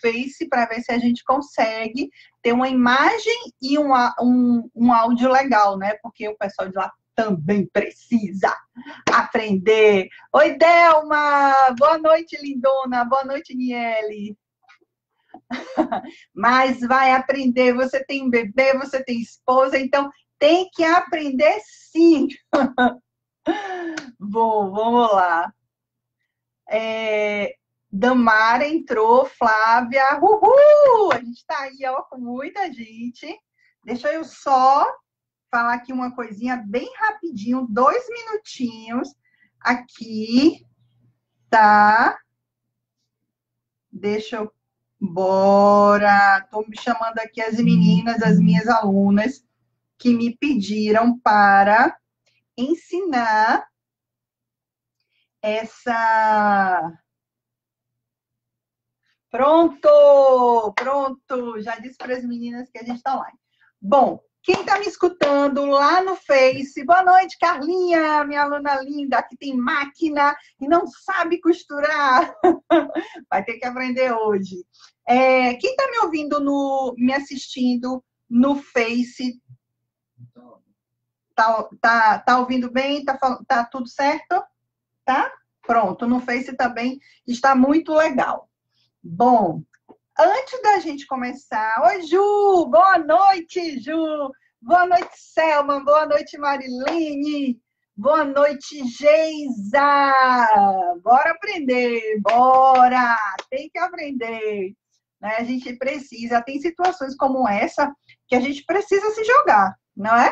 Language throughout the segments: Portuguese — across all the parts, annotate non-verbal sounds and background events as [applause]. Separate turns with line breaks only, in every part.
Face para ver se a gente consegue ter uma imagem e um, um, um áudio legal, né? Porque o pessoal de lá também precisa aprender. Oi, Delma! Boa noite, lindona! Boa noite, Niele! [laughs] Mas vai aprender. Você tem um bebê, você tem esposa, então tem que aprender sim. [laughs] Bom, vamos lá. É, Damara entrou, Flávia, uhul! A gente está aí, ó, com muita gente. Deixa eu só falar aqui uma coisinha bem rapidinho, dois minutinhos aqui, tá? Deixa eu. Bora! Estou me chamando aqui as meninas, as minhas alunas, que me pediram para ensinar essa. Pronto! Pronto! Já disse para as meninas que a gente está online. Bom, quem está me escutando lá no Face, boa noite, Carlinha, minha aluna linda, que tem máquina e não sabe costurar. [laughs] Vai ter que aprender hoje. É, quem está me ouvindo, no, me assistindo no Face, tá, tá, tá ouvindo bem? Tá, tá tudo certo? Tá? Pronto, no Face também está muito legal. Bom, antes da gente começar, oi Ju, boa noite, Ju. Boa noite, Selma. Boa noite, Mariline. Boa noite, Geisa. Bora aprender, bora. Tem que aprender. Né? A gente precisa. Tem situações como essa que a gente precisa se jogar, não é?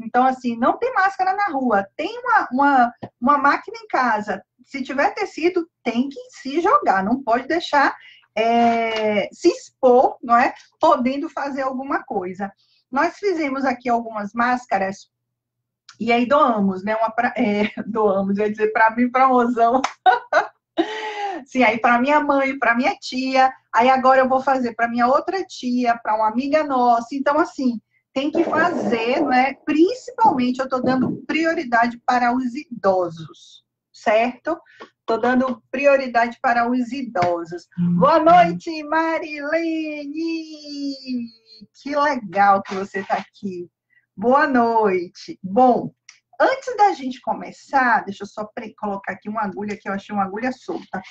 Então, assim, não tem máscara na rua, tem uma, uma, uma máquina em casa. Se tiver tecido, tem que se jogar, não pode deixar é, se expor, não é? Podendo fazer alguma coisa. Nós fizemos aqui algumas máscaras e aí doamos, né? Uma pra, [laughs] é, doamos, ia dizer para mim, para mozão. [laughs] Sim, aí para minha mãe, para minha tia. Aí agora eu vou fazer para minha outra tia, para uma amiga nossa. Então, assim, tem que fazer, né? Principalmente, eu estou dando prioridade para os idosos, certo? Estou dando prioridade para os idosos. Uhum. Boa noite, Marilene! Que legal que você está aqui. Boa noite. Bom, antes da gente começar, deixa eu só colocar aqui uma agulha que eu achei uma agulha solta.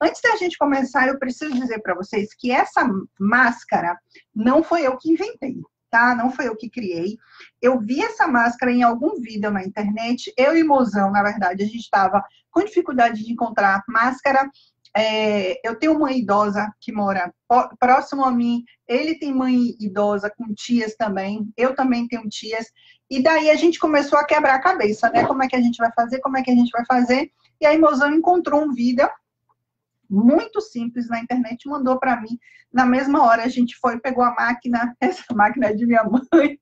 Antes da gente começar, eu preciso dizer para vocês que essa máscara não foi eu que inventei tá? Não foi eu que criei. Eu vi essa máscara em algum vídeo na internet. Eu e Mozão, na verdade, a gente estava com dificuldade de encontrar máscara. É, eu tenho uma idosa que mora próximo a mim. Ele tem mãe idosa com tias também. Eu também tenho tias. E daí a gente começou a quebrar a cabeça, né? Como é que a gente vai fazer? Como é que a gente vai fazer? E aí Mozão encontrou um vídeo muito simples na internet, mandou para mim. Na mesma hora a gente foi, pegou a máquina, [laughs] essa máquina é de minha mãe.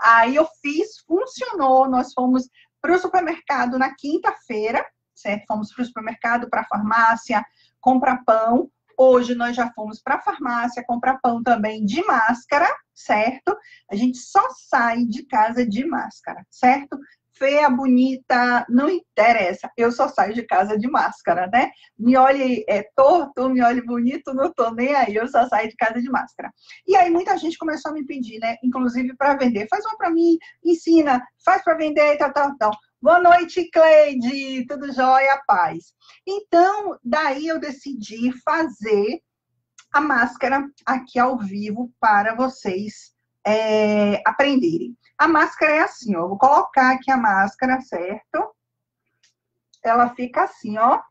Aí eu fiz, funcionou. Nós fomos para o supermercado na quinta-feira, certo? Fomos para o supermercado, para a farmácia, comprar pão. Hoje nós já fomos para a farmácia comprar pão também de máscara, certo? A gente só sai de casa de máscara, certo? Feia, bonita, não interessa. Eu só saio de casa de máscara, né? Me olhe é, torto, me olhe bonito, não tô nem aí. Eu só saio de casa de máscara. E aí muita gente começou a me pedir, né? Inclusive para vender. Faz uma para mim, ensina, faz para vender, tal, tal, tal. Boa noite, Cleide. Tudo jóia, paz. Então, daí eu decidi fazer a máscara aqui ao vivo para vocês é, aprenderem. A máscara é assim, ó. Vou colocar aqui a máscara, certo? Ela fica assim, ó.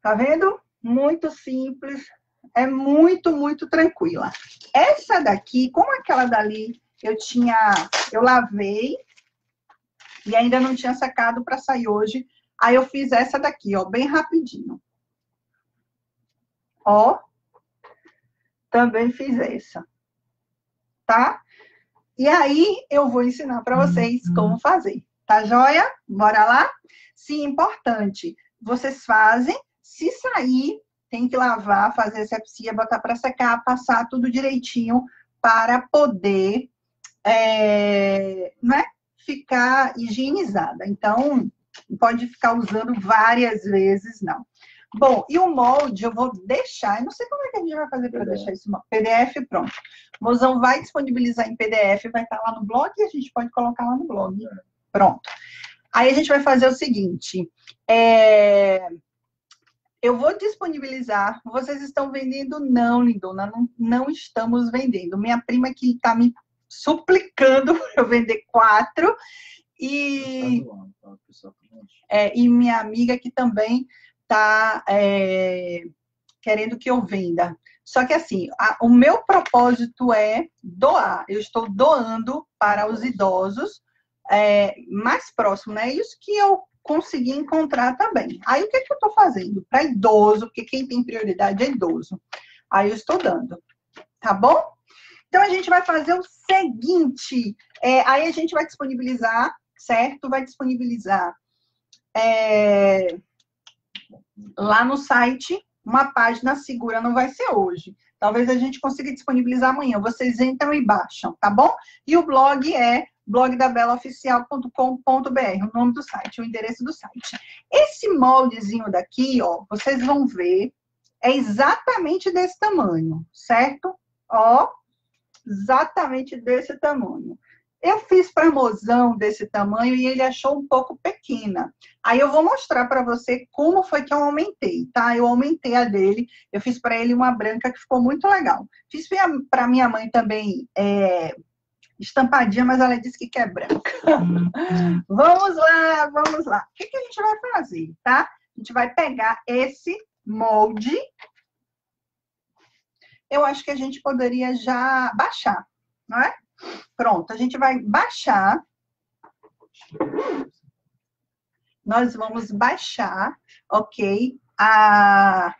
Tá vendo? Muito simples. É muito, muito tranquila. Essa daqui, como aquela dali, eu tinha... Eu lavei e ainda não tinha secado para sair hoje. Aí eu fiz essa daqui, ó, bem rapidinho. Ó. Também fiz essa. Tá? E aí eu vou ensinar para vocês uhum. como fazer. Tá joia? Bora lá? Sim, importante. Vocês fazem, se sair, tem que lavar, fazer asepsia, botar para secar, passar tudo direitinho para poder é, né, ficar higienizada. Então, pode ficar usando várias vezes, não. Bom, e o molde eu vou deixar, eu não sei como é que a gente vai fazer para deixar isso PDF pronto. O Mozão vai disponibilizar em PDF, vai estar lá no blog e a gente pode colocar lá no blog. Pronto. Aí a gente vai fazer o seguinte, é... eu vou disponibilizar, vocês estão vendendo? Não, lindona, não, não estamos vendendo. Minha prima que está me suplicando para [laughs] eu vender quatro, e, tá tá, é, e minha amiga que também está é, querendo que eu venda. Só que assim, a, o meu propósito é doar. Eu estou doando para os idosos é, mais próximos, né? Isso que eu consegui encontrar também. Aí o que, que eu estou fazendo? Para idoso, porque quem tem prioridade é idoso. Aí eu estou dando. Tá bom? Então a gente vai fazer o seguinte: é, aí a gente vai disponibilizar certo? Vai disponibilizar é, lá no site uma página segura, não vai ser hoje. Talvez a gente consiga disponibilizar amanhã. Vocês entram e baixam, tá bom? E o blog é blogdabelaoficial.com.br, o nome do site, o endereço do site. Esse moldezinho daqui, ó, vocês vão ver, é exatamente desse tamanho, certo? Ó, exatamente desse tamanho. Eu fiz para mozão desse tamanho e ele achou um pouco pequena. Aí eu vou mostrar para você como foi que eu aumentei, tá? Eu aumentei a dele, eu fiz para ele uma branca que ficou muito legal. Fiz para minha mãe também é, estampadinha, mas ela disse que quer branca. Uhum. [laughs] vamos lá, vamos lá. O que, que a gente vai fazer, tá? A gente vai pegar esse molde. Eu acho que a gente poderia já baixar, não é? Pronto, a gente vai baixar. Nós vamos baixar, ok? A...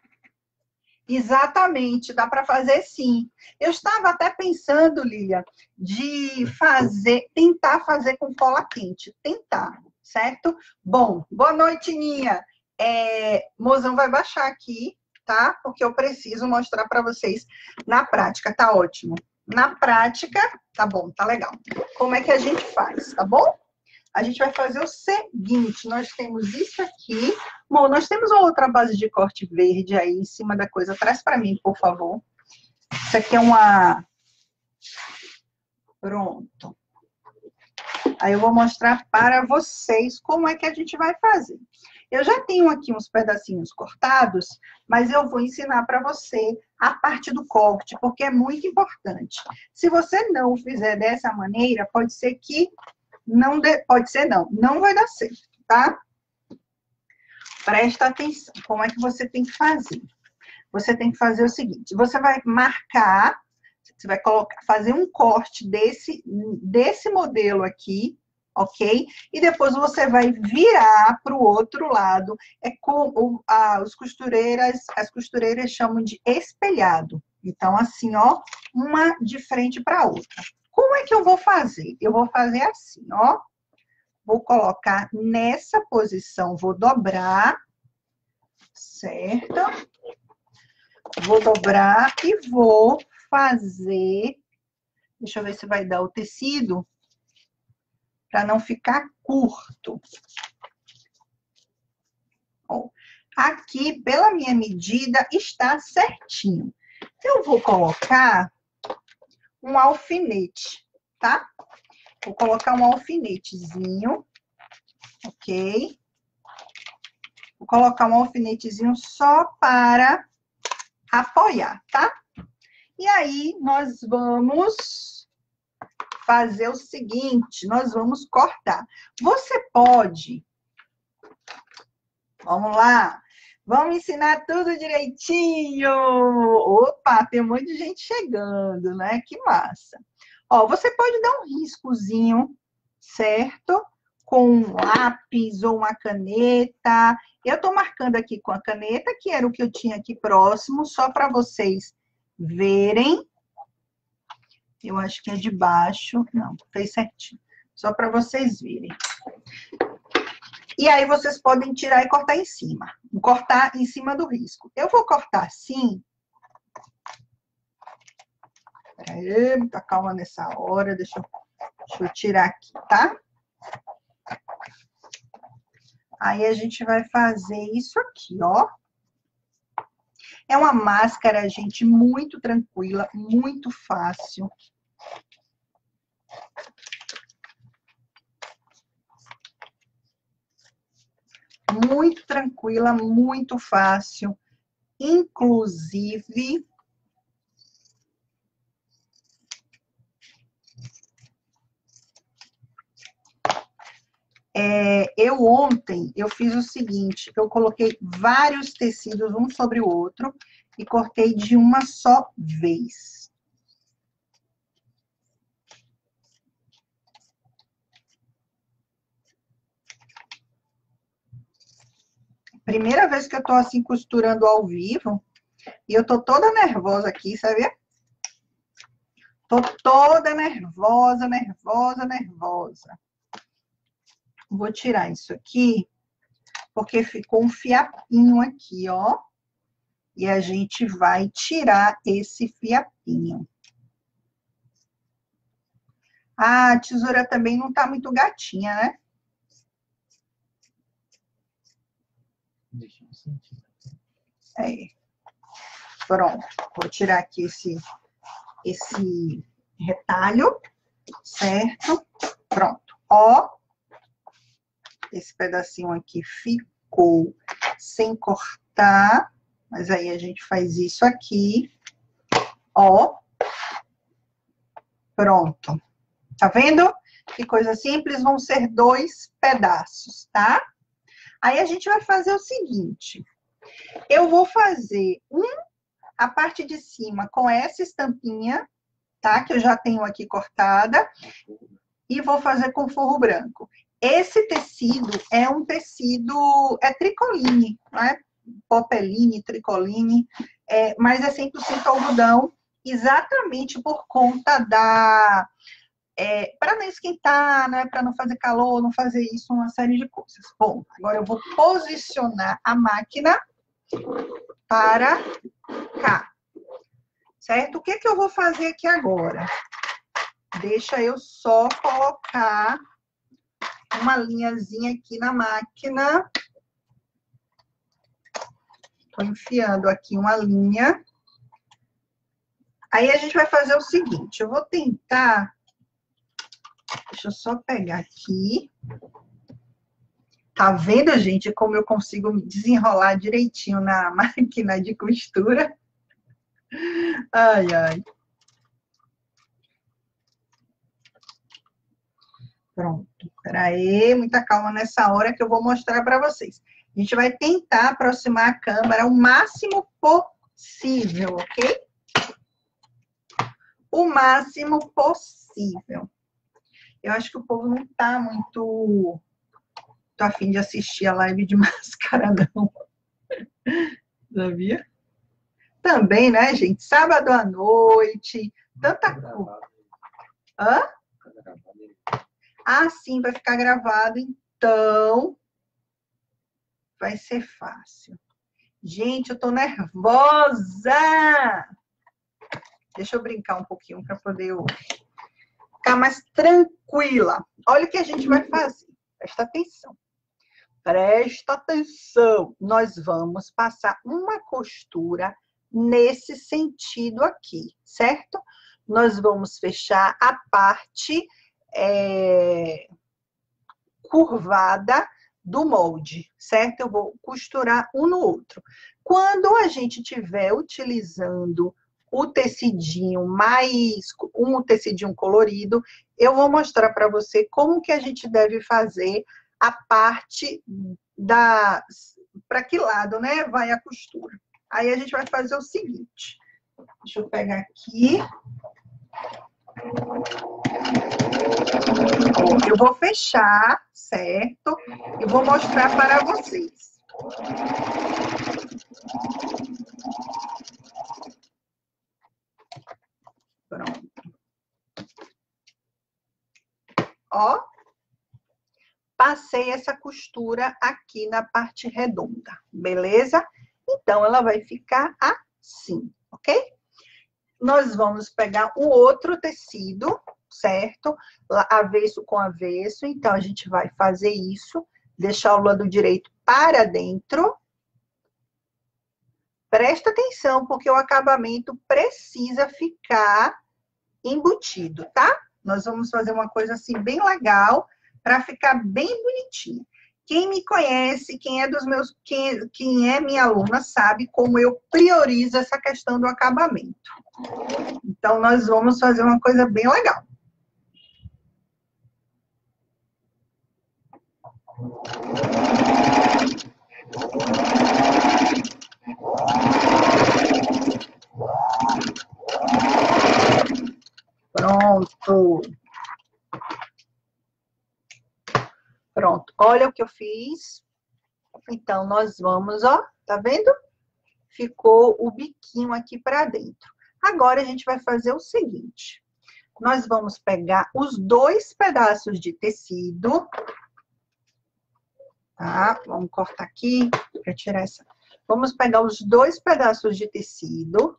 Exatamente, dá para fazer sim. Eu estava até pensando, Lilia, de fazer, tentar fazer com cola quente. Tentar, certo? Bom, boa noite, Ninha. É, Mozão vai baixar aqui, tá? Porque eu preciso mostrar para vocês na prática, tá ótimo na prática, tá bom, tá legal. Como é que a gente faz, tá bom? A gente vai fazer o seguinte, nós temos isso aqui. Bom, nós temos uma outra base de corte verde aí em cima da coisa. Traz para mim, por favor. Isso aqui é uma... Pronto. Aí eu vou mostrar para vocês como é que a gente vai fazer. Eu já tenho aqui uns pedacinhos cortados, mas eu vou ensinar para você a parte do corte, porque é muito importante. Se você não fizer dessa maneira, pode ser que não dê, pode ser não, não vai dar certo, tá? Presta atenção, como é que você tem que fazer? Você tem que fazer o seguinte, você vai marcar, você vai colocar, fazer um corte desse, desse modelo aqui, ok? E depois você vai virar para o outro lado. É como a, os costureiras, as costureiras chamam de espelhado. Então, assim, ó, uma de frente para outra. Como é que eu vou fazer? Eu vou fazer assim, ó. Vou colocar nessa posição, vou dobrar, certo? Vou dobrar e vou fazer. Deixa eu ver se vai dar o tecido para não ficar curto. Bom, aqui, pela minha medida, está certinho. Eu vou colocar um alfinete, tá? Vou colocar um alfinetezinho, ok? Vou colocar um alfinetezinho só para apoiar, tá? E aí, nós vamos fazer o seguinte, nós vamos cortar. Você pode, vamos lá, vamos ensinar tudo direitinho. Opa, tem um monte de gente chegando, né? Que massa. Ó, você pode dar um riscozinho, certo? Com um lápis ou uma caneta. Eu tô marcando aqui com a caneta, que era o que eu tinha aqui próximo, só para vocês verem eu acho que é de baixo. Não, fez certinho. Só para vocês verem. E aí vocês podem tirar e cortar em cima. Cortar em cima do risco. Eu vou cortar assim. Peraí, muita calma nessa hora. Deixa eu, deixa eu tirar aqui, tá? Aí a gente vai fazer isso aqui, ó. É uma máscara, gente, muito tranquila, muito fácil. Muito tranquila, muito fácil. Inclusive, É, eu ontem, eu fiz o seguinte, eu coloquei vários tecidos um sobre o outro e cortei de uma só vez. Primeira vez que eu tô assim costurando ao vivo, e eu tô toda nervosa aqui, sabe? Tô toda nervosa, nervosa, nervosa. Vou tirar isso aqui, porque ficou um fiapinho aqui, ó. E a gente vai tirar esse fiapinho. Ah, a tesoura também não tá muito gatinha, né? Deixa eu sentir. É. Pronto. Vou tirar aqui esse, esse retalho, certo? Pronto. Ó, esse pedacinho aqui ficou sem cortar, mas aí a gente faz isso aqui, ó. Pronto. Tá vendo? Que coisa simples, vão ser dois pedaços, tá? Aí a gente vai fazer o seguinte. Eu vou fazer um, a parte de cima com essa estampinha, tá? Que eu já tenho aqui cortada. E vou fazer com forro branco. Esse tecido é um tecido, é tricoline, não é? Popeline, tricoline, é, mas é 100% algodão, exatamente por conta da... É, para não esquentar, né? Para não fazer calor, não fazer isso, uma série de coisas. Bom, agora eu vou posicionar a máquina para cá. Certo? O que, que eu vou fazer aqui agora? Deixa eu só colocar uma linhazinha aqui na máquina. Estou enfiando aqui uma linha. Aí a gente vai fazer o seguinte, eu vou tentar... Deixa eu só pegar aqui. Tá vendo, gente, como eu consigo desenrolar direitinho na [laughs] máquina de costura? Ai, ai. Pronto. Peraí, muita calma nessa hora que eu vou mostrar para vocês. A gente vai tentar aproximar a câmera o máximo possível, ok? O máximo possível. Eu acho que o povo não tá muito... Tô afim de assistir a live de [laughs] máscara, não. Sabia? Também, né, gente? Sábado à noite, tanta coisa. Hã? Ah, sim, vai ficar gravado, então vai ser fácil. Gente, eu tô nervosa! Deixa eu brincar um pouquinho para poder ficar mais tranquila. Olha o que a gente vai fazer. Presta atenção. Presta atenção. Nós vamos passar uma costura nesse sentido aqui, certo? Nós vamos fechar a parte é, curvada do molde, certo? Eu vou costurar um no outro. Quando a gente estiver utilizando o tecidinho mais, um tecidinho colorido, eu vou mostrar para você como que a gente deve fazer a parte da... para que lado, né, vai a costura. Aí a gente vai fazer o seguinte, deixa eu pegar aqui. Eu vou fechar, certo? E vou mostrar para vocês. Pronto. Ó. Passei essa costura aqui na parte redonda, beleza? Então, ela vai ficar assim, ok? nós vamos pegar o outro tecido, certo? Avesso com avesso, então a gente vai fazer isso, deixar o lado direito para dentro. Presta atenção, porque o acabamento precisa ficar embutido, tá? Nós vamos fazer uma coisa assim bem legal para ficar bem bonitinho. Quem me conhece, quem é dos meus, quem, quem é minha aluna sabe como eu priorizo essa questão do acabamento. Então nós vamos fazer uma coisa bem legal. Pronto. Pronto. Olha o que eu fiz. Então, nós vamos, ó, tá vendo? Ficou o biquinho aqui para dentro. Agora, a gente vai fazer o seguinte. Nós vamos pegar os dois pedaços de tecido. Tá? Vamos cortar aqui para tirar essa. Vamos pegar os dois pedaços de tecido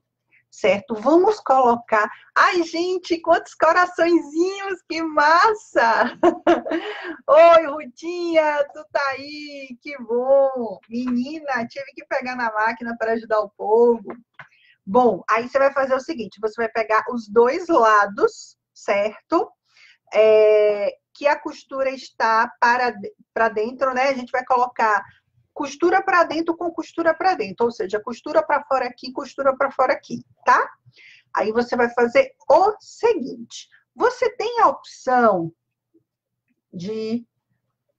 certo? Vamos colocar. Ai, gente, quantos coraçõezinhos, que massa! [laughs] Oi, Rutinha, tu tá aí, que bom! Menina, tive que pegar na máquina para ajudar o povo. Bom, aí você vai fazer o seguinte: você vai pegar os dois lados, certo? É, que a costura está para, para dentro, né? A gente vai colocar costura para dentro com costura para dentro, ou seja, costura para fora aqui, costura para fora aqui, tá? Aí você vai fazer o seguinte: você tem a opção de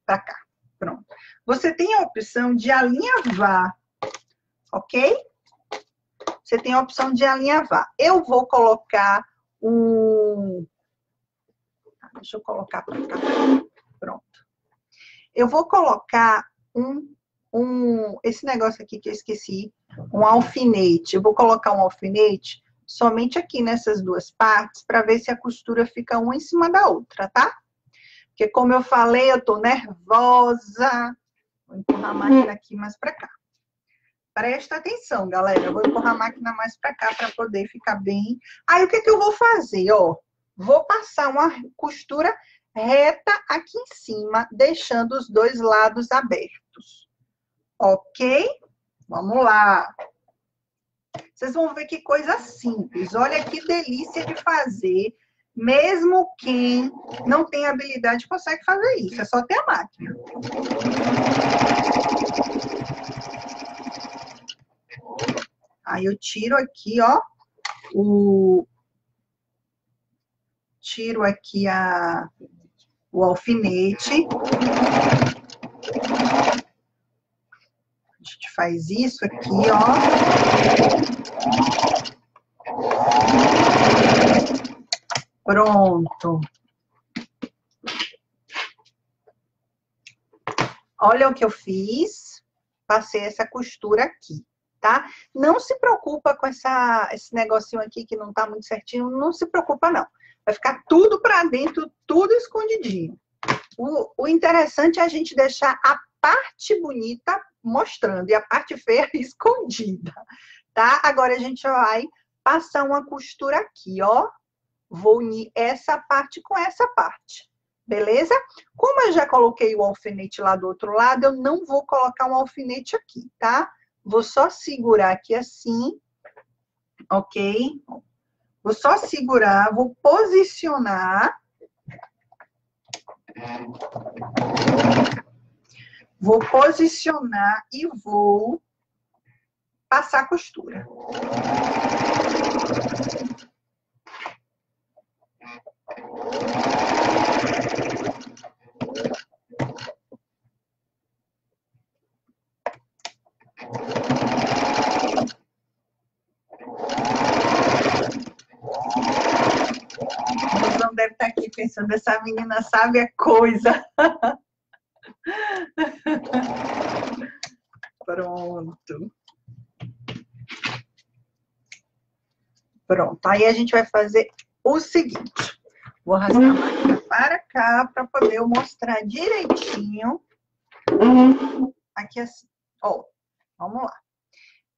para cá, pronto. Você tem a opção de alinhavar, ok? Você tem a opção de alinhavar. Eu vou colocar um. Deixa eu colocar para cá. Pronto. Eu vou colocar um um, esse negócio aqui que eu esqueci, um alfinete. Eu vou colocar um alfinete somente aqui nessas duas partes, para ver se a costura fica uma em cima da outra, tá? Porque como eu falei, eu tô nervosa. Vou empurrar a máquina aqui mais para cá. Presta atenção, galera. Eu vou empurrar a máquina mais para cá para poder ficar bem. Aí, o que, que eu vou fazer, ó? Vou passar uma costura reta aqui em cima, deixando os dois lados abertos. Ok? Vamos lá. Vocês vão ver que coisa simples. Olha que delícia de fazer. Mesmo quem não tem habilidade consegue fazer isso. É só ter a máquina. Aí eu tiro aqui, ó, o... Tiro aqui a... o alfinete gente faz isso aqui, ó. Pronto. Olha o que eu fiz. Passei essa costura aqui, tá? Não se preocupa com essa, esse negocinho aqui que não tá muito certinho. Não se preocupa, não. Vai ficar tudo para dentro, tudo escondidinho. O, o interessante é a gente deixar a parte bonita mostrando e a parte feia [laughs] escondida, tá? Agora a gente vai passar uma costura aqui, ó. Vou unir essa parte com essa parte, beleza? Como eu já coloquei o alfinete lá do outro lado, eu não vou colocar um alfinete aqui, tá? Vou só segurar aqui assim, ok? Vou só segurar, vou posicionar Vou posicionar e vou passar costura. O deve estar aqui pensando, essa menina sabe a coisa. [laughs] Pronto. Pronto. Aí a gente vai fazer o seguinte. Vou arrastar a máquina para cá para poder eu mostrar direitinho. Aqui assim. Ó, vamos lá.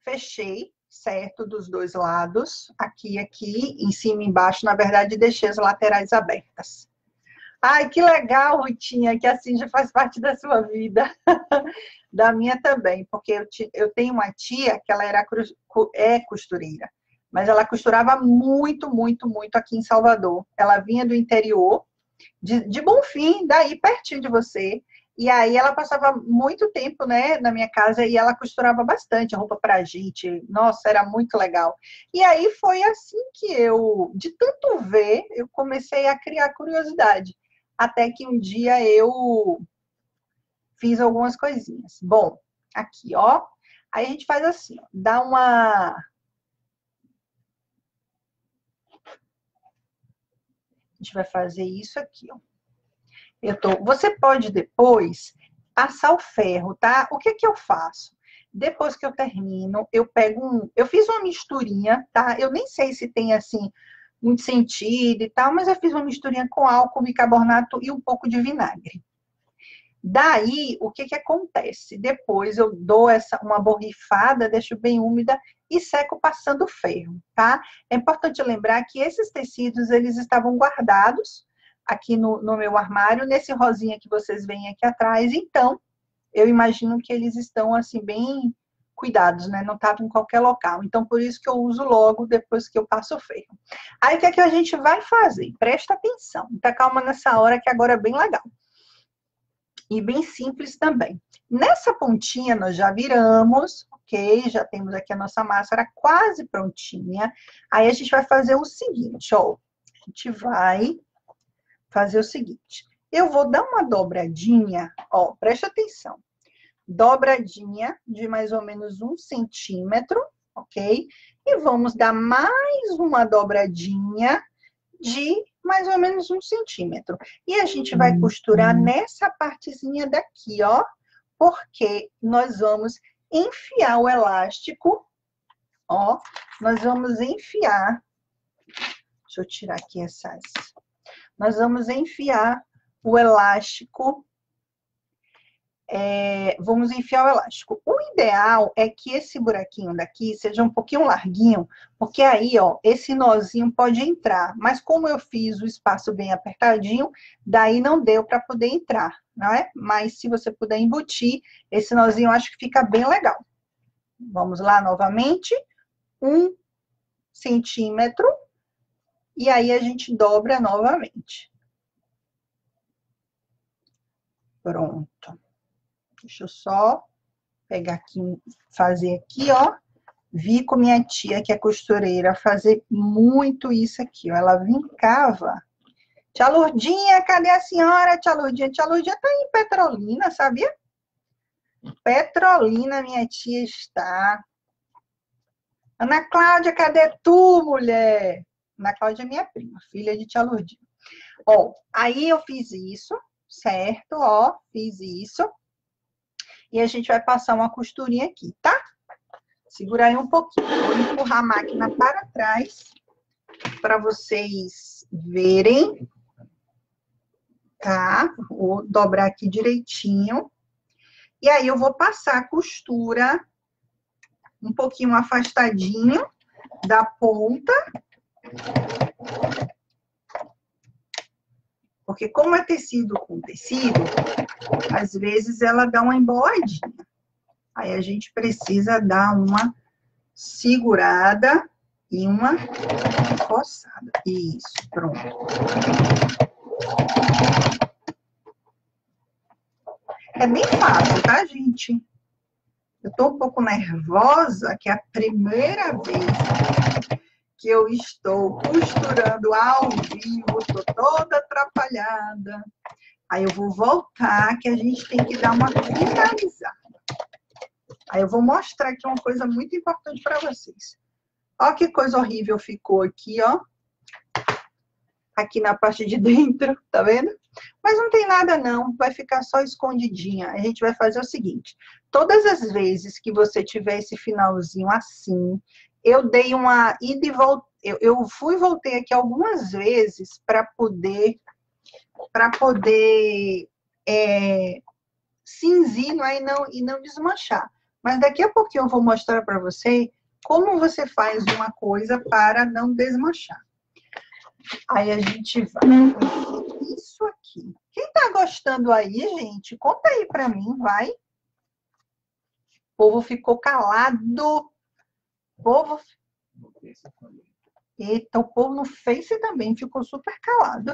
Fechei, certo, dos dois lados. Aqui, aqui, em cima e embaixo. Na verdade, deixei as laterais abertas. Ai, que legal, Rutinha, que assim já faz parte da sua vida. [laughs] da minha também, porque eu, eu tenho uma tia que ela era é costureira, mas ela costurava muito, muito, muito aqui em Salvador. Ela vinha do interior, de, de Bonfim, daí pertinho de você, e aí ela passava muito tempo, né, na minha casa e ela costurava bastante roupa pra gente. Nossa, era muito legal. E aí foi assim que eu, de tanto ver, eu comecei a criar curiosidade. Até que um dia eu fiz algumas coisinhas. Bom, aqui, ó. Aí a gente faz assim, ó, dá uma A gente vai fazer isso aqui, ó. Eu tô, você pode depois passar o ferro, tá? O que que eu faço? Depois que eu termino, eu pego um, eu fiz uma misturinha, tá? Eu nem sei se tem assim muito sentido e tal, mas eu fiz uma misturinha com álcool, bicarbonato e um pouco de vinagre. Daí, o que que acontece? Depois eu dou essa uma borrifada, deixo bem úmida e seco passando ferro, tá? É importante lembrar que esses tecidos, eles estavam guardados aqui no, no meu armário, nesse rosinha que vocês veem aqui atrás. Então, eu imagino que eles estão, assim, bem cuidados, né? Não estavam em qualquer local. Então, por isso que eu uso logo depois que eu passo o ferro. Aí, o que é que a gente vai fazer? Presta atenção. Tá calma nessa hora que agora é bem legal. E bem simples também. Nessa pontinha nós já viramos, ok? Já temos aqui a nossa máscara quase prontinha. Aí a gente vai fazer o seguinte, ó. A gente vai fazer o seguinte. Eu vou dar uma dobradinha, ó, preste atenção. Dobradinha de mais ou menos um centímetro, ok? E vamos dar mais uma dobradinha de mais ou menos um centímetro. E a gente vai costurar uhum. nessa partezinha daqui, ó, porque nós vamos enfiar o elástico, ó, nós vamos enfiar, deixa eu tirar aqui essas nós vamos enfiar o elástico, é, vamos enfiar o elástico. O ideal é que esse buraquinho daqui seja um pouquinho larguinho, porque aí, ó, esse nozinho pode entrar. Mas como eu fiz o espaço bem apertadinho, daí não deu para poder entrar, não é? Mas se você puder embutir, esse nozinho acho que fica bem legal. Vamos lá novamente. Um centímetro e aí a gente dobra novamente. Pronto. Deixa eu só pegar aqui, fazer aqui, ó. Vi com minha tia, que é costureira, fazer muito isso aqui, ó. Ela vincava. Tia Lourdinha, cadê a senhora, tia Lourdinha? Tia Lourdinha tá em Petrolina, sabia? Petrolina, minha tia está. Ana Cláudia, cadê tu, mulher? Ana Cláudia é minha prima, filha de tia Lourdinha. Ó, aí eu fiz isso, certo? Ó, fiz isso. E a gente vai passar uma costurinha aqui, tá? Segura aí um pouquinho. Vou empurrar a máquina para trás para vocês verem. Tá? Vou dobrar aqui direitinho. E aí eu vou passar a costura um pouquinho afastadinho da ponta porque como é tecido com tecido, às vezes ela dá uma emboladinha. Aí a gente precisa dar uma segurada e uma forçada. Isso, pronto. É bem fácil, tá, gente? Eu tô um pouco nervosa, que é a primeira vez que eu estou costurando ao vivo, estou toda atrapalhada. Aí eu vou voltar, que a gente tem que dar uma finalizada. Aí eu vou mostrar aqui uma coisa muito importante para vocês. Ó que coisa horrível ficou aqui, ó. Aqui na parte de [laughs] dentro, tá vendo? Mas não tem nada não, vai ficar só escondidinha. A gente vai fazer o seguinte, todas as vezes que você tiver esse finalzinho assim, eu dei uma ida e volta, eu, eu fui e voltei aqui algumas vezes para poder para poder é, cinzir não é? e, não, e não desmanchar. Mas daqui a pouquinho eu vou mostrar para você como você faz uma coisa para não desmanchar. Aí a gente vai. Isso aqui. Quem tá gostando aí, gente? Conta aí pra mim, vai. O povo ficou calado. Povo. Eita, o povo no Face também ficou super calado.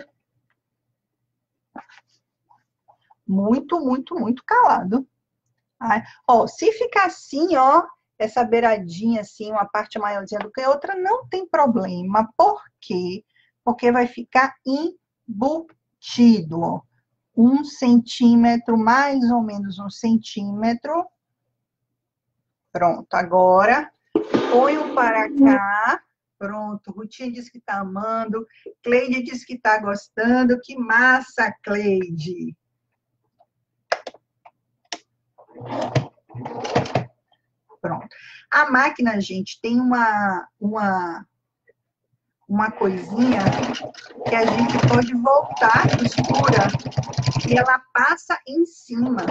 Muito, muito, muito calado. Ai, ó, se ficar assim, ó, essa beiradinha assim, uma parte maiorzinha do que a outra, não tem problema. Por quê? Porque vai ficar embutido, ó. Um centímetro, mais ou menos um centímetro. Pronto, agora ponho para cá. Pronto, Rutinha disse que tá amando. Cleide disse que tá gostando. Que massa, Cleide! Pronto. A máquina, gente, tem uma, uma, uma coisinha que a gente pode voltar a costura e ela passa em cima.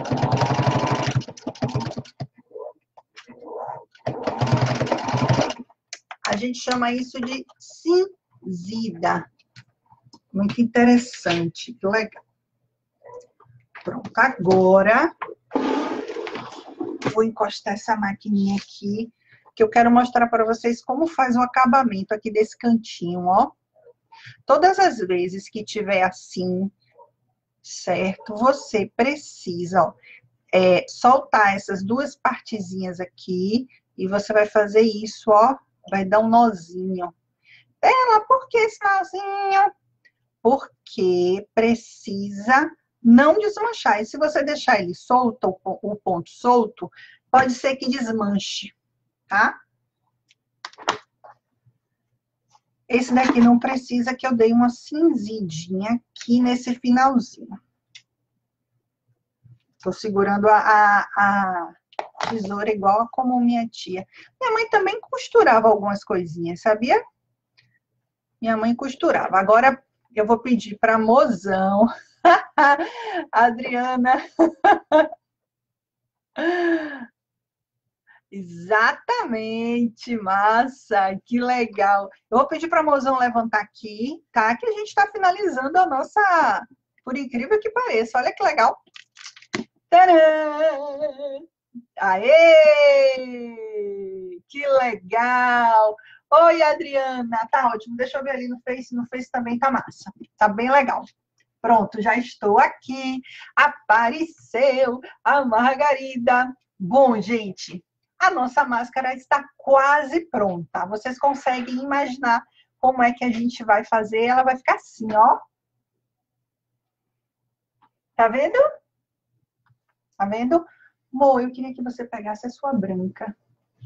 Gente chama isso de cinzida. Muito interessante, que legal. Pronto, agora vou encostar essa maquininha aqui, que eu quero mostrar para vocês como faz o acabamento aqui desse cantinho, ó. Todas as vezes que tiver assim, certo? Você precisa, ó, é, soltar essas duas partezinhas aqui e você vai fazer isso, ó, vai dar um nozinho. Ela, por que esse nozinho? Porque precisa não desmanchar. E se você deixar ele solto, o ponto solto, pode ser que desmanche, tá? Esse daqui não precisa, que eu dei uma cinzidinha aqui nesse finalzinho. Tô segurando a, a, a tesoura igual como minha tia. Minha mãe também costurava algumas coisinhas, sabia? Minha mãe costurava. Agora eu vou pedir para mozão [laughs] Adriana. [laughs] Exatamente, massa, que legal. Eu vou pedir para a mozão levantar aqui, tá? Que a gente está finalizando a nossa, por incrível que pareça, olha que legal. Tcharam! Aê! Que legal! Oi, Adriana, tá ótimo. Deixa eu ver ali no Face, no Face também tá massa. Tá bem legal. Pronto, já estou aqui. Apareceu a Margarida. Bom, gente, a nossa máscara está quase pronta. Vocês conseguem imaginar como é que a gente vai fazer? Ela vai ficar assim, ó. Tá vendo? Tá vendo? Mo, eu queria que você pegasse a sua branca.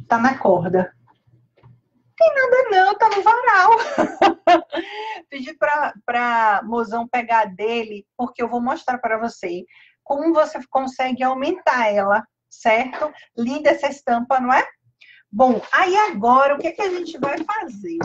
Tá na corda. Tem nada não, tá no varal. [laughs] Pedi para mozão pegar dele, porque eu vou mostrar para você como você consegue aumentar ela, certo? Linda essa estampa, não é? Bom, aí agora o que, é que a gente vai fazer?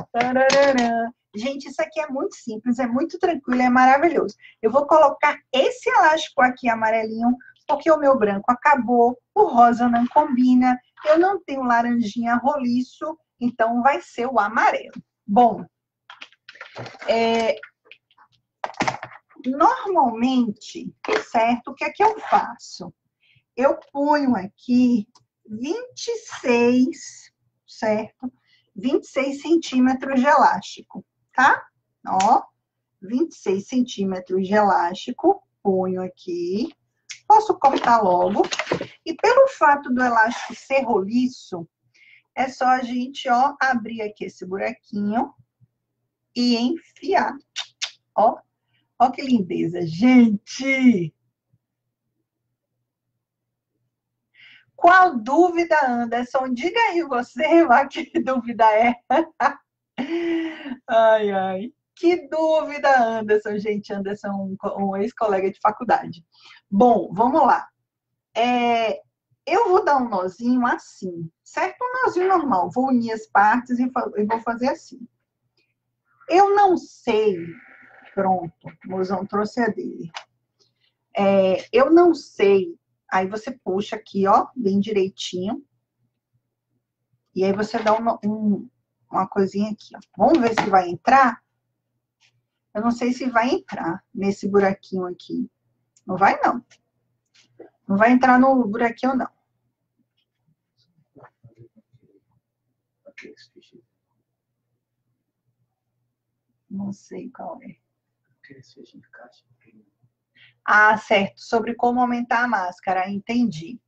Gente, isso aqui é muito simples, é muito tranquilo, é maravilhoso. Eu vou colocar esse elástico aqui amarelinho, porque o meu branco acabou, o rosa não combina, eu não tenho laranjinha roliço, então vai ser o amarelo. Bom, é, normalmente, certo? O que é que eu faço? Eu ponho aqui 26, certo? 26 centímetros de elástico, tá? Ó, 26 centímetros de elástico, ponho aqui. Posso cortar logo. E pelo fato do elástico ser roliço, é só a gente, ó, abrir aqui esse buraquinho e enfiar. Ó, ó que lindeza, gente! Qual dúvida, Anderson? Diga aí você, [laughs] mas que dúvida é? ai, ai. Que dúvida, Anderson, gente. Anderson, um ex-colega de faculdade. Bom, vamos lá. É, eu vou dar um nozinho assim, certo? Um nozinho normal. Vou unir as partes e vou fazer assim. Eu não sei. Pronto, o mozão trouxe a dele. É, eu não sei. Aí você puxa aqui, ó, bem direitinho. E aí você dá um, um, uma coisinha aqui, ó. Vamos ver se vai entrar? Eu não sei se vai entrar nesse buraquinho aqui. Não vai, não. Não vai entrar no buraquinho, não. Não sei qual é. Ah, certo. Sobre como aumentar a máscara. Entendi.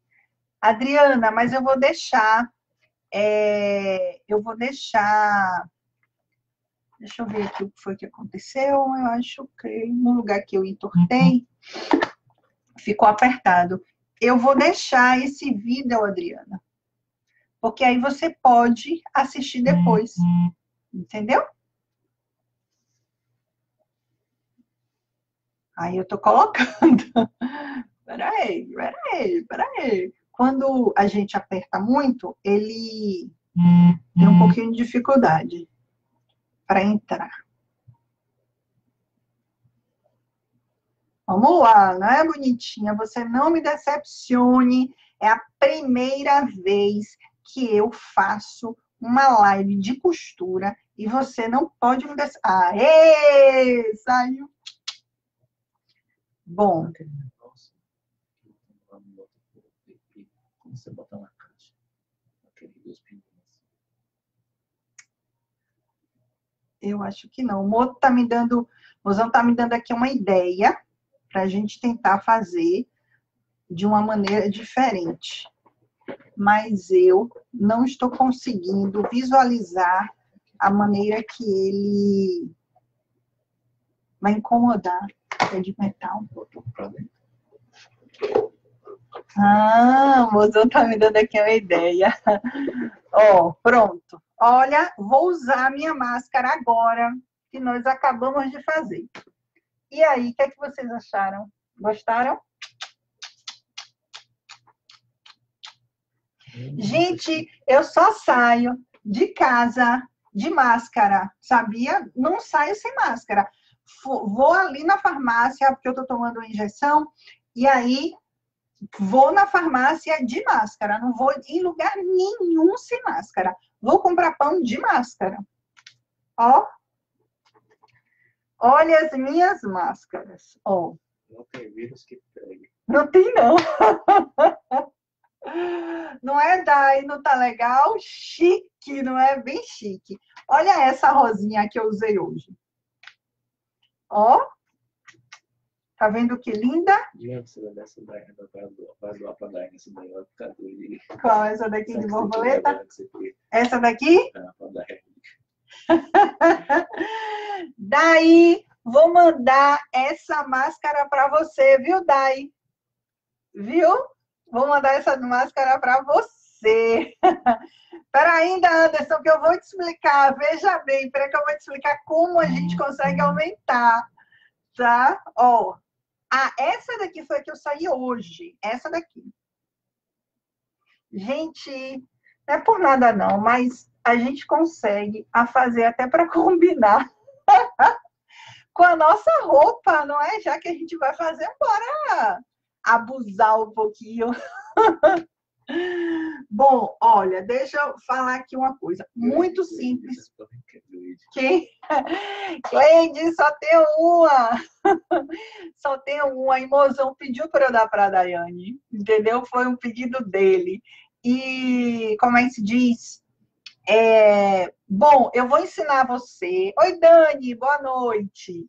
Adriana, mas eu vou deixar. É, eu vou deixar. Deixa eu ver aqui o que foi que aconteceu. Eu acho que no lugar que eu entortei, ficou apertado. Eu vou deixar esse vídeo, Adriana. Porque aí você pode assistir depois. Entendeu? Aí eu tô colocando. [laughs] peraí, peraí, peraí. Quando a gente aperta muito, ele tem um pouquinho de dificuldade para entrar. Vamos lá, não é bonitinha? Você não me decepcione. É a primeira vez que eu faço uma live de costura e você não pode me decepcionar. Aê! Saiu Bom. você na caixa. Eu acho que não. O tá me dando, Mozão tá me dando aqui uma ideia para a gente tentar fazer de uma maneira diferente. Mas eu não estou conseguindo visualizar a maneira que ele vai incomodar é de metal. Ah, o mozão tá me dando aqui uma ideia. [laughs] Ó, pronto. Olha, vou usar minha máscara agora, que nós acabamos de fazer. E aí, o que é que vocês acharam? Gostaram? Gente, eu só saio de casa de máscara, sabia? Não saio sem máscara vou ali na farmácia, porque eu estou tomando uma injeção, e aí vou na farmácia de máscara, não vou em lugar nenhum sem máscara. Vou comprar pão de máscara. Ó. Olha as minhas máscaras. Ó.
Não tem vírus que pegue.
Não tem, não. [laughs] Não é Dai, não tá legal? Chique, não é? Bem chique. Olha essa rosinha que eu usei hoje. Ó. Tá vendo que linda? Qual? Essa daqui de borboleta? Essa daqui? [laughs] [laughs]
Dai.
Daí, vou mandar essa máscara para você, viu, Dai? Viu? Vou mandar essa máscara para você. [laughs] Espera ainda, Anderson, que eu vou te explicar. Veja bem, espera que eu vou te explicar como a gente consegue aumentar, tá? Ó, ah, essa daqui foi a que eu saí hoje. Essa daqui. Gente, não é por nada não, mas a gente consegue a fazer até para [laughs] combinar com a nossa roupa, não é? Já que a gente vai fazer, bora abusar um pouquinho. [laughs] Bom, olha, deixa eu falar aqui uma coisa muito simples. Quem? [laughs] Cleide, só tem uma. [laughs] Só tem uma. E Mozão pediu para eu dar para a Daiane, entendeu? Foi um pedido dele. E como é que se diz? É, bom, eu vou ensinar você. Oi, Dani, boa noite.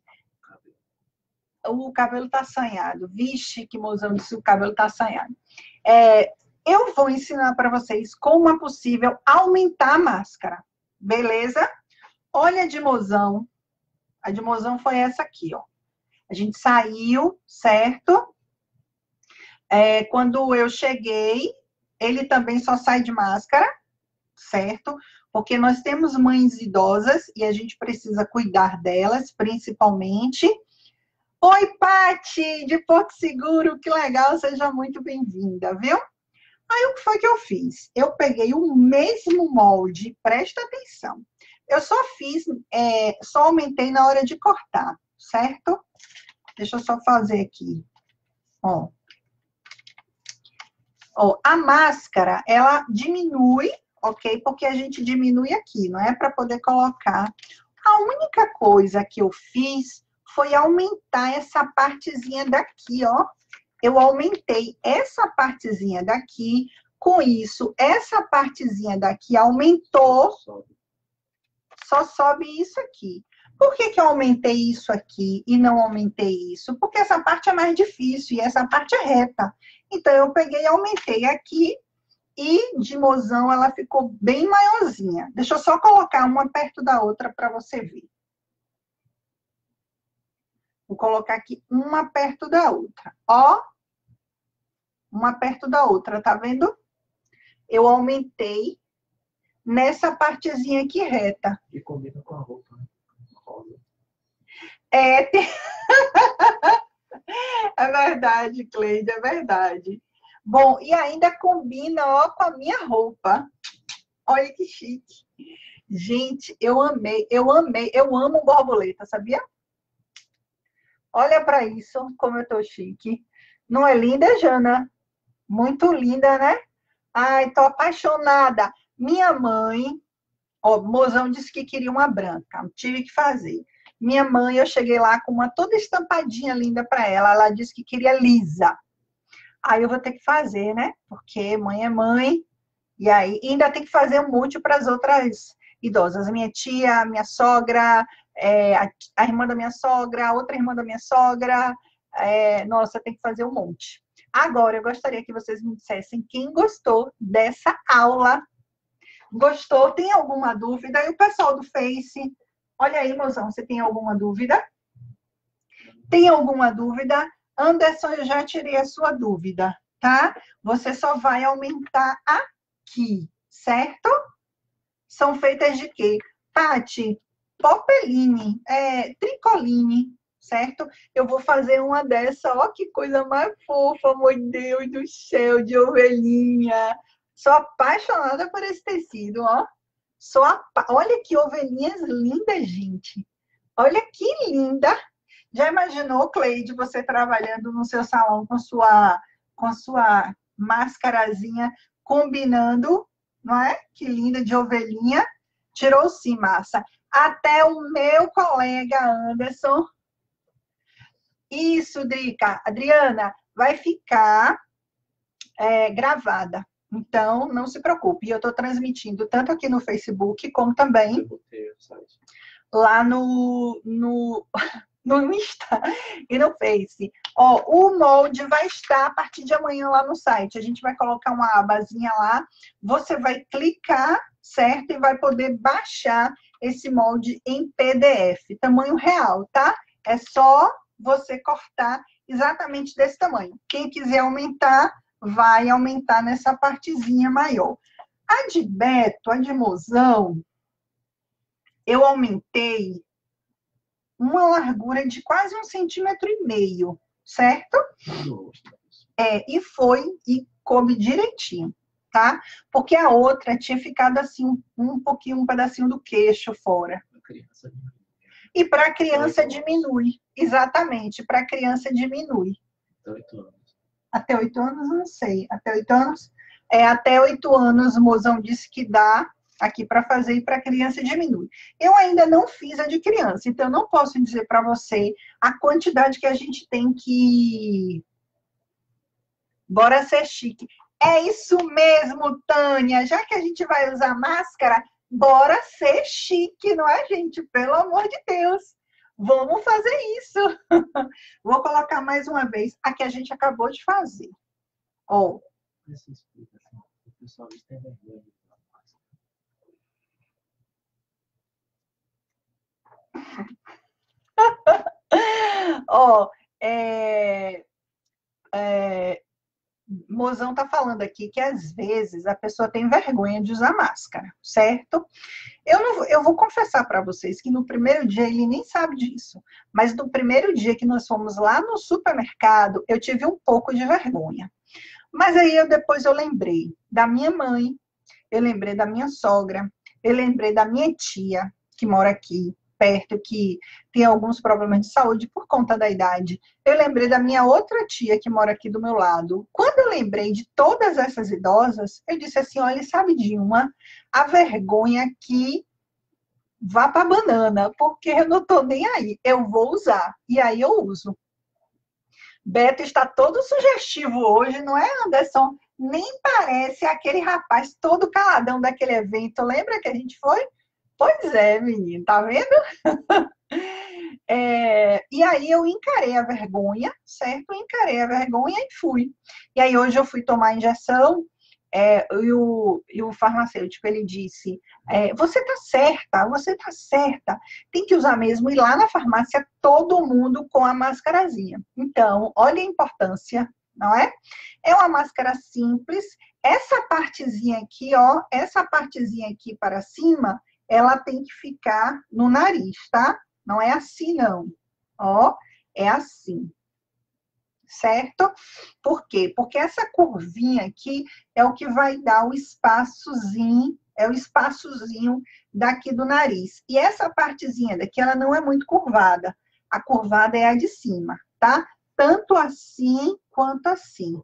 O cabelo tá assanhado. Vixe, que mozão disse o cabelo tá assanhado. É, eu vou ensinar para vocês como é possível aumentar a máscara, beleza? Olha a de mozão. A de mozão foi essa aqui, ó. A gente saiu, certo? É, quando eu cheguei, ele também só sai de máscara, certo? Porque nós temos mães idosas e a gente precisa cuidar delas, principalmente. Oi, Pati, de Porto Seguro, que legal, seja muito bem-vinda, viu? Aí o que foi que eu fiz? Eu peguei o mesmo molde, presta atenção. Eu só fiz, é, só aumentei na hora de cortar, certo? Deixa eu só fazer aqui. Ó. Ó, a máscara, ela diminui, ok? Porque a gente diminui aqui, não é para poder colocar. A única coisa que eu fiz foi aumentar essa partezinha daqui, ó. Eu aumentei essa partezinha daqui, com isso, essa partezinha daqui aumentou, só sobe isso aqui. Por que, que eu aumentei isso aqui e não aumentei isso? Porque essa parte é mais difícil e essa parte é reta. Então, eu peguei e aumentei aqui e de mozão ela ficou bem maiorzinha. Deixa eu só colocar uma perto da outra para você ver. Vou colocar aqui uma perto da outra. Ó, uma perto da outra, tá vendo? Eu aumentei nessa partezinha aqui reta.
E combina com a roupa, né?
É, tem... [laughs] é verdade, Cleide, é verdade. Bom, e ainda combina, ó, com a minha roupa. Olha que chique. Gente, eu amei, eu amei, eu amo borboleta, sabia? Olha para isso, como eu tô chique. Não é linda, Jana? Muito linda, né? Ai, tô apaixonada. Minha mãe, ó, o mozão disse que queria uma branca, tive que fazer. Minha mãe, eu cheguei lá com uma toda estampadinha linda para ela. Ela disse que queria lisa. Aí eu vou ter que fazer, né? Porque mãe é mãe. E aí ainda tem que fazer um monte para as outras idosas. Minha tia, minha sogra, é, a, a, irmã da minha sogra, a outra irmã da minha sogra. É, nossa, tem que fazer um monte. Agora, eu gostaria que vocês me dissessem quem gostou dessa aula. Gostou? Tem alguma dúvida? E o pessoal do Face, Olha aí, mozão, você tem alguma dúvida? Tem alguma dúvida? Anderson, eu já tirei a sua dúvida, tá? Você só vai aumentar aqui, certo? São feitas de quê? Tati, popeline, é, tricoline, certo? Eu vou fazer uma dessa, ó que coisa mais fofa, meu Deus do céu, de ovelhinha. Sou apaixonada por esse tecido, ó. Só a... Olha que ovelhinhas lindas, gente. Olha que linda. Já imaginou, Cleide, você trabalhando no seu salão com sua, com sua máscarazinha, combinando, não é? Que linda de ovelhinha. Tirou sim, massa. Até o meu colega Anderson. Isso, Drica. Adriana, vai ficar é, gravada. Então, não se preocupe. Eu estou transmitindo tanto aqui no Facebook, como também lá no, no, [laughs] no Insta e no Face. Ó, o molde vai estar a partir de amanhã lá no site. A gente vai colocar uma abazinha lá. Você vai clicar, certo? E vai poder baixar esse molde em PDF, tamanho real, tá? É só você cortar exatamente desse tamanho. Quem quiser aumentar, vai aumentar nessa partezinha maior. A de Beto, a de Mozão, eu aumentei uma largura de quase um centímetro e meio, certo? É, e foi e coube direitinho, tá? Porque a outra tinha ficado assim, um, um pouquinho, um pedacinho do queixo fora. E para a criança diminui. Exatamente, para a criança diminui. Oito anos. Até oito anos, não sei. Até oito anos? É, até oito anos, o mozão disse que dá aqui para fazer e para criança diminui. Eu ainda não fiz a de criança, então eu não posso dizer para você a quantidade que a gente tem que. Bora ser chique. É isso mesmo, Tânia. Já que a gente vai usar máscara, bora ser chique, não é, gente? Pelo amor de Deus. Vamos fazer isso. [laughs] Vou colocar mais uma vez a que a gente acabou de fazer. Ó. Oh. O pessoal tem vergonha [laughs] Ó, oh, é, é, Mozão tá falando aqui que às vezes a pessoa tem vergonha de usar máscara, certo? Eu, não, eu vou confessar para vocês que no primeiro dia ele nem sabe disso, mas no primeiro dia que nós fomos lá no supermercado, eu tive um pouco de vergonha. Mas aí eu depois eu lembrei da minha mãe, eu lembrei da minha sogra, eu lembrei da minha tia que mora aqui, perto que tem alguns problemas de saúde por conta da idade. Eu lembrei da minha outra tia que mora aqui do meu lado. Quando eu lembrei de todas essas idosas, eu disse assim: olha, sabe de uma? A vergonha que vá para banana, porque eu não tô nem aí. Eu vou usar. E aí eu uso. Beto está todo sugestivo hoje, não é, Anderson? Nem parece aquele rapaz todo caladão daquele evento. Lembra que a gente foi? Pois é, menino, tá vendo? [laughs] É, e aí eu encarei a vergonha, certo? Encarei a vergonha e fui. E aí hoje eu fui tomar injeção é, e, o, e o farmacêutico ele disse: é, você tá certa, você tá certa, tem que usar mesmo. E lá na farmácia todo mundo com a máscarazinha. Então, olha a importância, não é? É uma máscara simples. Essa partezinha aqui, ó, essa partezinha aqui para cima, ela tem que ficar no nariz, tá? Não é assim, não. Ó, é assim certo? Por quê? Porque essa curvinha aqui é o que vai dar o espaçozinho, é o espaçozinho daqui do nariz. E essa partezinha daqui, ela não é muito curvada. A curvada é a de cima, tá? Tanto assim quanto assim.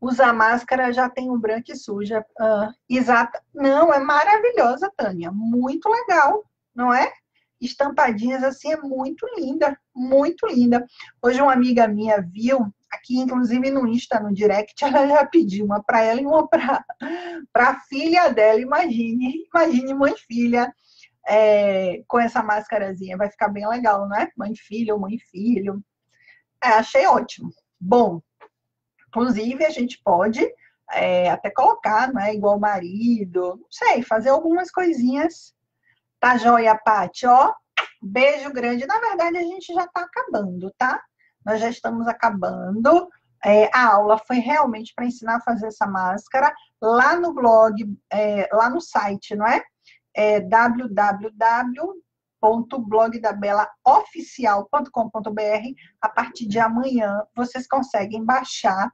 Usar máscara já tem um branco e suja. Uh, exata. Não, é maravilhosa, Tânia. Muito legal, não é? estampadinhas assim, é muito linda, muito linda. Hoje uma amiga minha viu, aqui inclusive no Insta, no direct, [laughs] ela já pediu uma para ela e uma para a filha dela, imagine, imagine mãe e filha é, com essa máscarazinha, vai ficar bem legal, não é? Mãe filho, mãe filho. É, achei ótimo. Bom, inclusive a gente pode é, até colocar, não é? Igual marido, não sei, fazer algumas coisinhas Tá joia, Paty? Ó, beijo grande. Na verdade, a gente já tá acabando, tá? Nós já estamos acabando. É, a aula foi realmente para ensinar a fazer essa máscara lá no blog, é, lá no site, não é? É www.blogdabelaoficial.com.br. A partir de amanhã, vocês conseguem baixar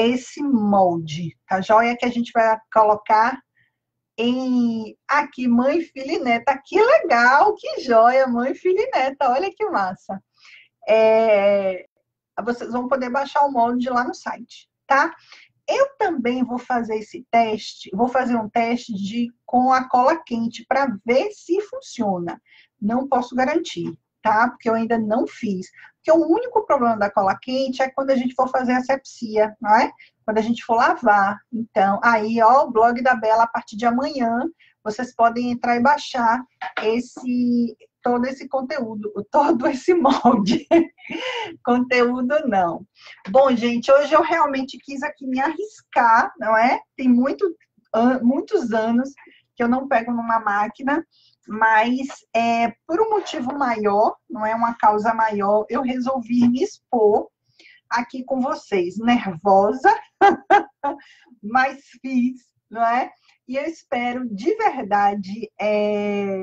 esse molde, tá joia? Que a gente vai colocar em aqui, mãe, filha e neta. Que legal, que joia, mãe, filha e neta. Olha que massa. É, vocês vão poder baixar o molde lá no site, tá? Eu também vou fazer esse teste, vou fazer um teste de com a cola quente para ver se funciona. Não posso garantir, tá? Porque eu ainda não fiz. Porque o único problema da cola quente é quando a gente for fazer asepsia, não é? Quando a gente for lavar. Então, aí, ó, o blog da Bela, a partir de amanhã, vocês podem entrar e baixar esse todo esse conteúdo, [laughs] todo esse molde. [laughs] conteúdo não. Bom, gente, hoje eu realmente quis aqui me arriscar, não é? Tem muito, muitos anos que eu não pego numa máquina mas é, por um motivo maior, não é uma causa maior, eu resolvi me expor aqui com vocês, nervosa, [laughs] mas fiz, não é? E eu espero de verdade. É...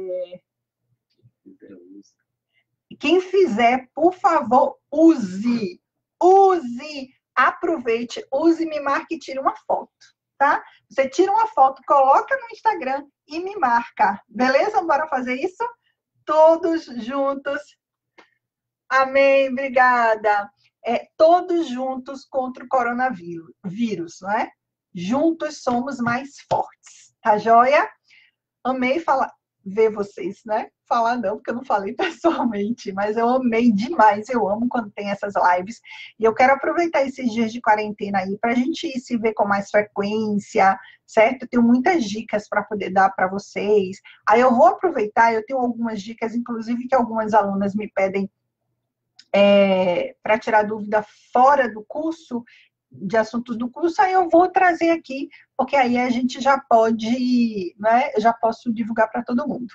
Quem fizer, por favor, use, use, aproveite, use, me marque e tire uma foto, tá? Você tira uma foto, coloca no Instagram e me marca. Beleza? Bora fazer isso? Todos juntos. Amém, obrigada. É, todos juntos contra o coronavírus, não é? Juntos somos mais fortes, tá joia? Amei falar, ver vocês, né? Falar não, porque eu não falei [laughs] pessoalmente, mas eu amei demais, eu amo quando tem essas lives. E eu quero aproveitar esses dias de quarentena aí para a gente se ver com mais frequência, certo? Eu tenho muitas dicas para poder dar para vocês. Aí eu vou aproveitar, eu tenho algumas dicas, inclusive que algumas alunas me pedem é, para tirar dúvida fora do curso, de assuntos do curso, aí eu vou trazer aqui, porque aí a gente já pode, né? Já posso divulgar para todo mundo.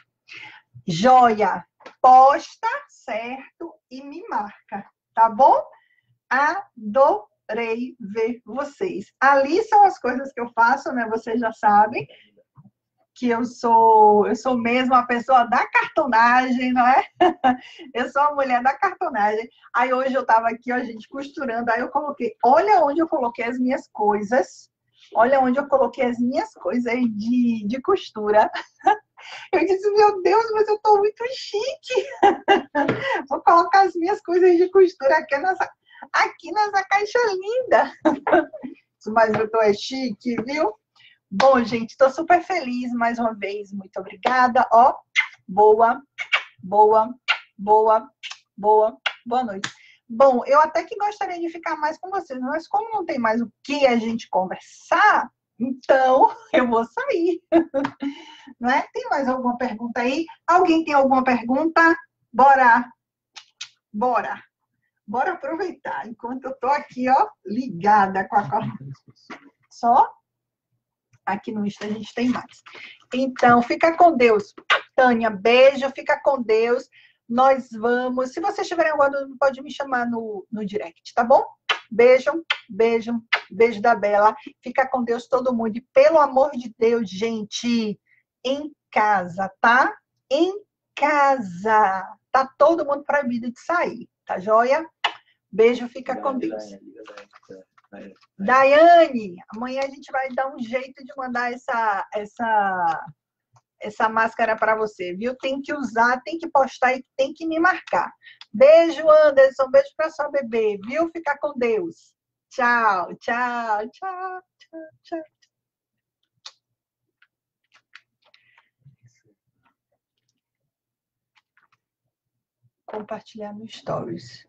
Joia, posta, certo? E me marca, tá bom? Adorei ver vocês. Ali são as coisas que eu faço, né? Vocês já sabem que eu sou, eu sou mesmo a pessoa da cartonagem, não é? [laughs] eu sou a mulher da cartonagem. Aí hoje eu tava aqui, ó, gente costurando, aí eu coloquei, olha onde eu coloquei as minhas coisas, olha onde eu coloquei as minhas coisas de, de costura. [laughs] Eu disse, meu Deus, mas eu tô muito chique. [laughs] Vou colocar as minhas coisas de costura aqui nessa, aqui nessa caixa linda. Mas eu tô é chique, viu? Bom, gente, estou super feliz mais uma vez. Muito obrigada. Ó, boa, boa, boa, boa, boa noite. Bom, eu até que gostaria de ficar mais com vocês, mas como não tem mais o que a gente conversar, então [laughs] eu vou sair. [laughs] né? Tem mais alguma pergunta aí? Alguém tem alguma pergunta? Bora! Bora! Bora aproveitar enquanto eu tô aqui, ó, ligada com a só aqui no Insta a gente tem mais. Então, fica com Deus. Tânia, beijo, fica com Deus. Nós vamos. Se vocês tiverem alguma dúvida, pode me chamar no, no direct, tá bom? Beijo, beijo, beijo da Bela. Fica com Deus todo mundo. E pelo amor de Deus, gente, em casa, tá? Em casa. Tá todo mundo proibido de sair, tá joia? Beijo, fica com Deus. Daiane, amanhã a gente vai dar um jeito de mandar essa, essa, essa máscara para você, viu? Tem que usar, tem que postar e tem que me marcar. Beijo, Anderson. Beijo para sua bebê, viu? Fica com Deus. Tchau, tchau, tchau, tchau, tchau. Compartilhar no Stories.